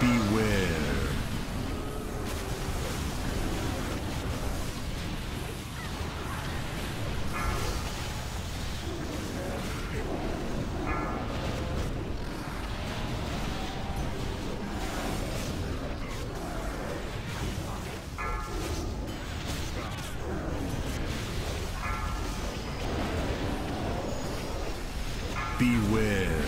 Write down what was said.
beware. Beware.